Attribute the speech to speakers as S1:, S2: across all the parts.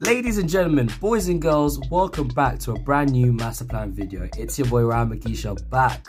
S1: Ladies and gentlemen, boys and girls, welcome back to a brand new master plan video. It's your boy Ryan Mugisha back,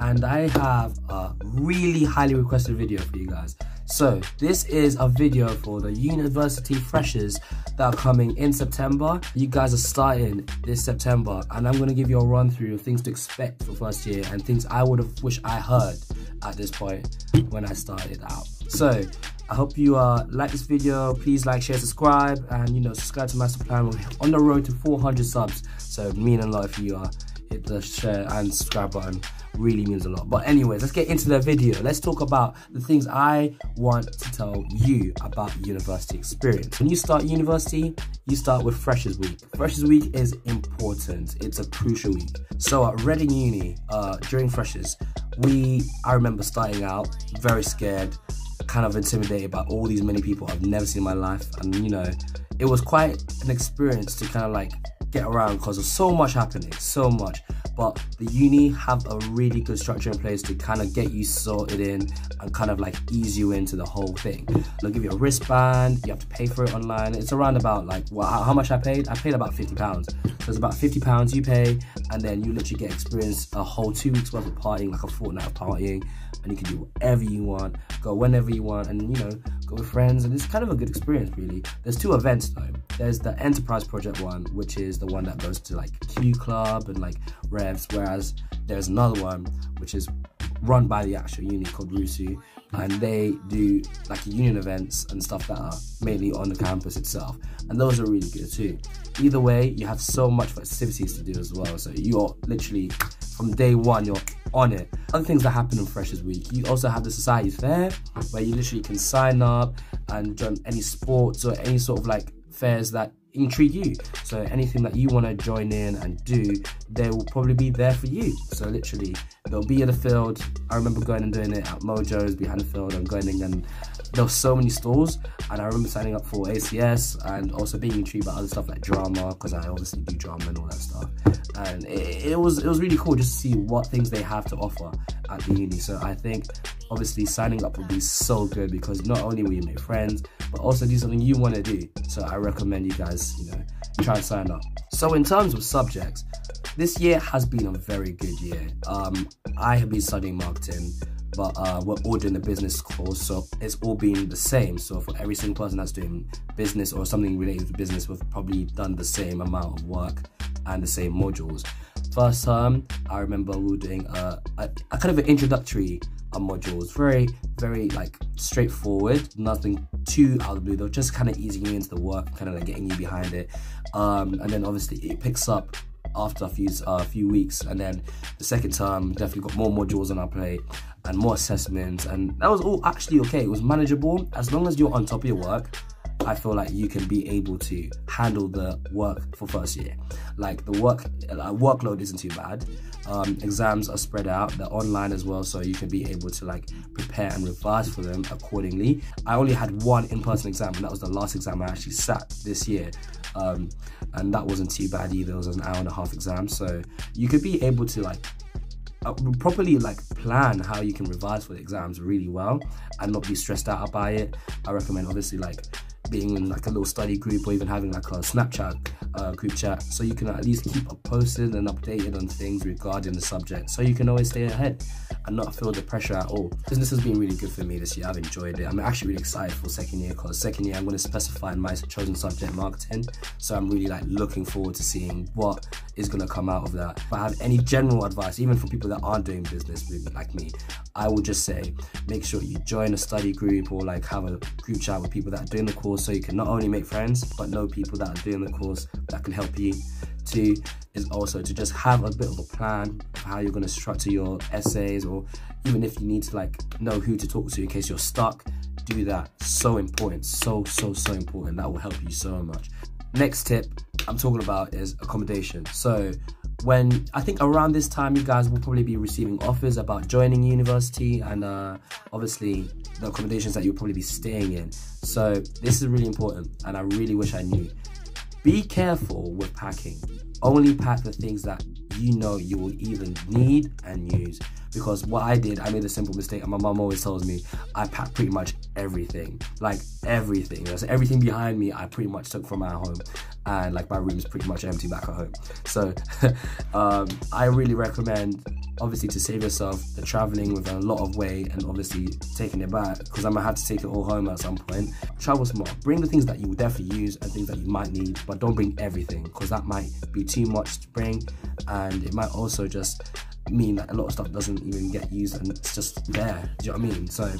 S1: and I have a really highly requested video for you guys. So, this is a video for the university freshers that are coming in September. You guys are starting this September, and I'm gonna give you a run through of things to expect for first year and things I would have wished I heard at this point when I started out. So, I hope you uh, like this video. Please like, share, subscribe, and you know, subscribe to Master Plan. We're on the road to 400 subs, so mean a lot if you uh, hit the share and subscribe button. Really means a lot. But anyways, let's get into the video. Let's talk about the things I want to tell you about university experience. When you start university, you start with Freshers Week. Freshers Week is important. It's a crucial week. So at Reading Uni, uh, during Freshers, we I remember starting out very scared kind of intimidated by all these many people I've never seen in my life. And, you know, it was quite an experience to kind of like get around because there's so much happening, so much. But the uni have a really good structure in place to kind of get you sorted in and kind of like ease you into the whole thing. They'll give you a wristband, you have to pay for it online. It's around about like, well, how much I paid? I paid about 50 pounds. So it's about 50 pounds you pay and then you literally get experience a whole two weeks worth of partying, like a fortnight of partying and you can do whatever you want, go whenever you want, and you know, go with friends. And it's kind of a good experience, really. There's two events though. There's the Enterprise Project one, which is the one that goes to like Q Club and like Revs, whereas there's another one which is run by the actual uni called RUSU, and they do like union events and stuff that are mainly on the campus itself and those are really good too. Either way you have so much activities to do as well so you're literally from day one you're on it. Other things that happen on freshers week you also have the society fair where you literally can sign up and join any sports or any sort of like fairs that intrigue you. So anything that you want to join in and do, they will probably be there for you. So literally, they'll be in the field. I remember going and doing it at Mojo's behind the field and going in and there were so many stalls and I remember signing up for ACS and also being intrigued by other stuff like drama because I obviously do drama and all that stuff and it, it, was it was really cool just to see what things they have to offer at the uni so I think obviously signing up would be so good because not only will you make friends but also do something you want to do so I recommend you guys you know try and sign up so in terms of subjects this year has been a very good year um, I have been studying marketing but uh, we're all doing the business course, so it's all been the same. So for every single person that's doing business or something related to business, we've probably done the same amount of work and the same modules. First term, I remember we were doing a, a, a kind of an introductory uh, modules, very, very like straightforward, nothing too out of the blue. They're just kind of easing you into the work, kind of like getting you behind it. Um, and then obviously it picks up after a few uh, few weeks, and then the second term definitely got more modules on our plate and more assessments, and that was all actually okay. It was manageable as long as you're on top of your work. I feel like you can be able to handle the work for first year. Like the work workload isn't too bad. Um, exams are spread out, they're online as well, so you can be able to like prepare and revise for them accordingly. I only had one in-person exam, and that was the last exam I actually sat this year. Um, and that wasn't too bad either. It was an hour and a half exam, so you could be able to like uh, properly like plan how you can revise for the exams really well and not be stressed out by it. I recommend obviously like being in like a little study group or even having like a Snapchat uh, group chat so you can at least keep up posted and updated on things regarding the subject so you can always stay ahead and not feel the pressure at all. Business has been really good for me this year. I've enjoyed it. I'm actually really excited for second year because second year I'm going to specify in my chosen subject marketing. So I'm really like looking forward to seeing what is going to come out of that. If I have any general advice, even for people that aren't doing business like me, I would just say make sure you join a study group or like have a group chat with people that are doing the course so you can not only make friends but know people that are doing the course that can help you. Two is also to just have a bit of a plan of how you're going to structure your essays or even if you need to like know who to talk to in case you're stuck do that. So important so so so important. That will help you so much. Next tip i'm talking about is accommodation. So when I think around this time you guys will probably be receiving offers about joining university and uh, obviously the accommodations that you'll probably be staying in. So this is really important and I really wish I knew. Be careful with packing. Only pack the things that you know you will even need and use because what I did, I made a simple mistake, and my mom always tells me I packed pretty much everything, like everything. There's everything behind me. I pretty much took from my home, and like my room is pretty much empty back at home. So um, I really recommend obviously to save yourself the traveling with a lot of weight and obviously taking it back because I'm gonna have to take it all home at some point. Travel smart. Bring the things that you will definitely use and things that you might need, but don't bring everything because that might be too much to bring and it might also just mean that a lot of stuff doesn't even get used and it's just there. Do you know what I mean? So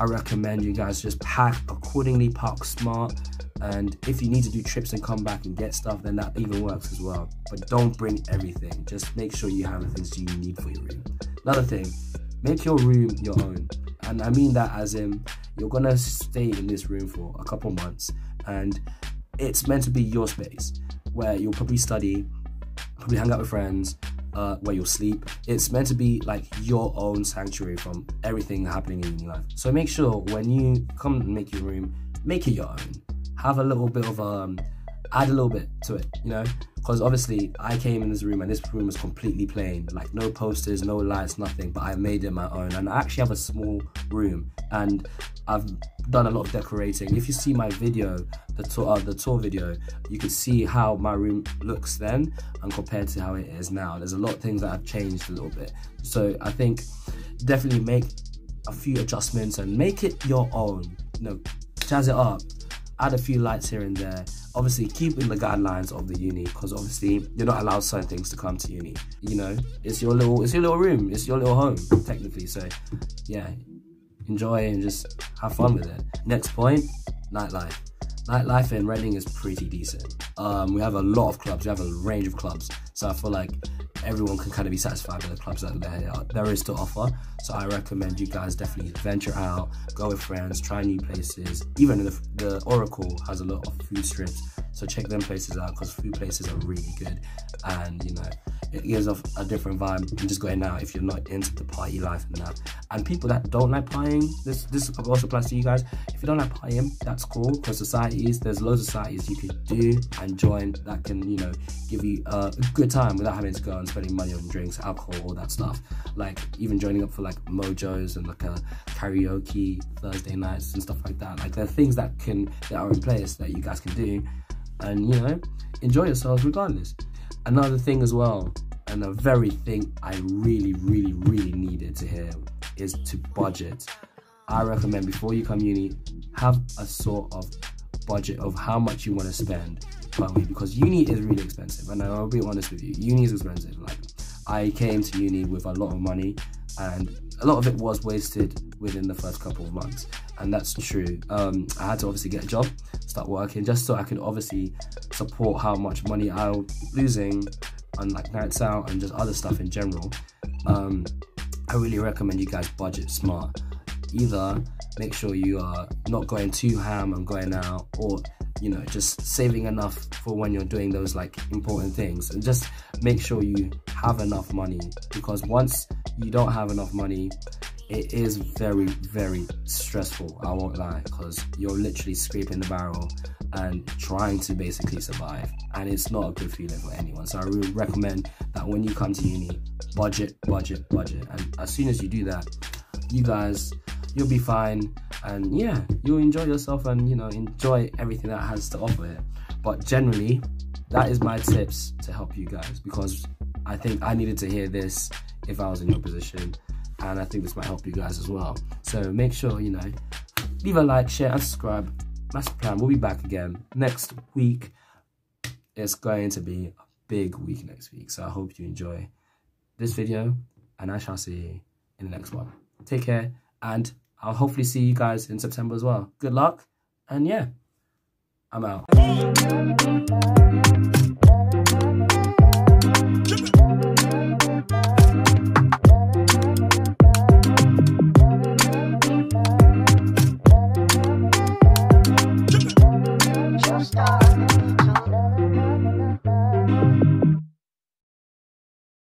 S1: I recommend you guys just pack accordingly, park smart. And if you need to do trips and come back and get stuff, then that even works as well. But don't bring everything. Just make sure you have the things you need for your room. Another thing, make your room your own. And I mean that as in you're gonna stay in this room for a couple months and it's meant to be your space where you'll probably study, probably hang out with friends, uh, where you'll sleep. It's meant to be like your own sanctuary from everything happening in your life. So make sure when you come and make your room, make it your own. Have a little bit of um, add a little bit to it, you know, because obviously I came in this room and this room was completely plain, like no posters, no lights, nothing. But I made it my own, and I actually have a small room, and I've done a lot of decorating. If you see my video, the tour, uh, the tour video, you can see how my room looks then and compared to how it is now. There's a lot of things that have changed a little bit. So I think definitely make a few adjustments and make it your own. You know, jazz it up, add a few lights here and there. Obviously, keep in the guidelines of the uni because obviously you're not allowed certain things to come to uni. You know, it's your little, it's your little room, it's your little home technically. So, yeah, enjoy and just have fun with it. Next point, nightlife. Nightlife in Reading is pretty decent. Um, we have a lot of clubs, we have a range of clubs. So I feel like everyone can kind of be satisfied with the clubs that there, there is to offer. So I recommend you guys definitely venture out, go with friends, try new places. Even the, the Oracle has a lot of food strips, so check them places out because food places are really good. And you know, it gives off a different vibe and just going now if you're not into the party life and that. And people that don't like partying, this this also applies to you guys. If you don't like partying, that's cool because societies, there's loads of societies you could do and join that can, you know, give you a good time without having to go and spending money on drinks, alcohol, all that stuff. Like even joining up for like mojos and like a karaoke Thursday nights and stuff like that. Like there are things that can that are in place that you guys can do and you know, enjoy yourselves regardless. Another thing as well, and a very thing I really, really, really needed to hear is to budget. I recommend before you come uni, have a sort of budget of how much you want to spend per week because uni is really expensive. And I'll be honest with you, uni is expensive. Like I came to uni with a lot of money and a lot of it was wasted within the first couple of months and that's true. Um, i had to obviously get a job start working just so i could obviously support how much money i was losing on like nights out and just other stuff in general. Um, i really recommend you guys budget smart. Either make sure you are not going too ham and going out or you know just saving enough for when you're doing those like important things. And just make sure you have enough money because once you don't have enough money it is very very stressful i won't lie because you're literally scraping the barrel and trying to basically survive and it's not a good feeling for anyone. So i really recommend that when you come to uni budget budget budget and as soon as you do that you guys you'll be fine and yeah you'll enjoy yourself and you know enjoy everything that has to offer it. But generally that is my tips to help you guys because i think i needed to hear this if i was in your position and i think this might help you guys as well so make sure you know leave a like share and subscribe master plan we'll be back again next week it's going to be a big week next week so i hope you enjoy this video and i shall see you in the next one take care and I'll hopefully see you guys in September as well. Good luck, and yeah, I'm out.